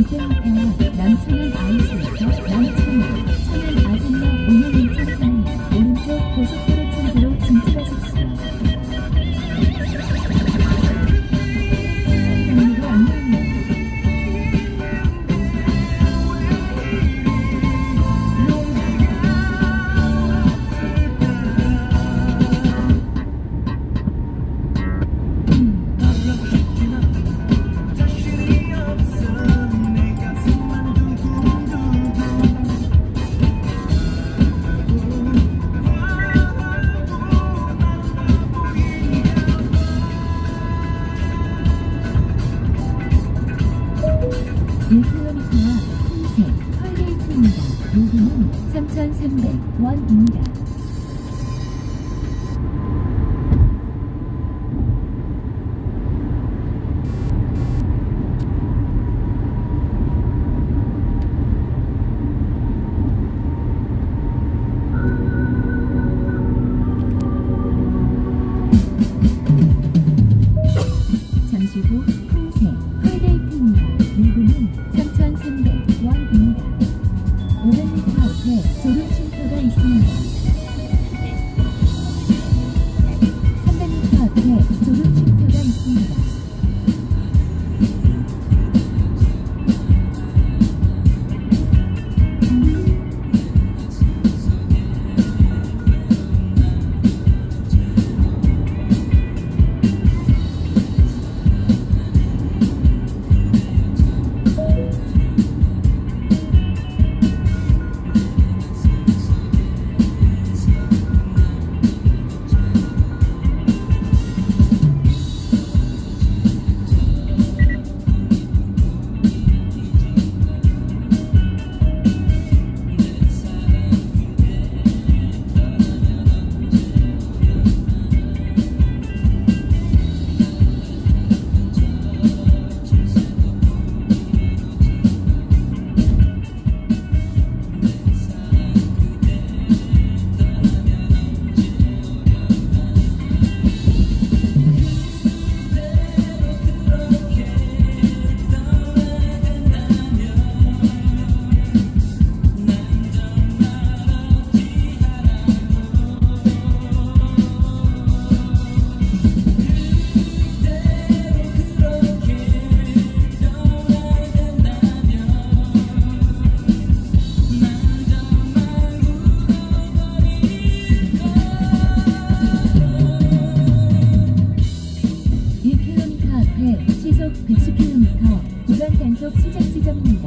이태원타워 남천안 아이스 300원입니다. で鈴木プレイスだ 10km 구간 단속 시작 지점입니다.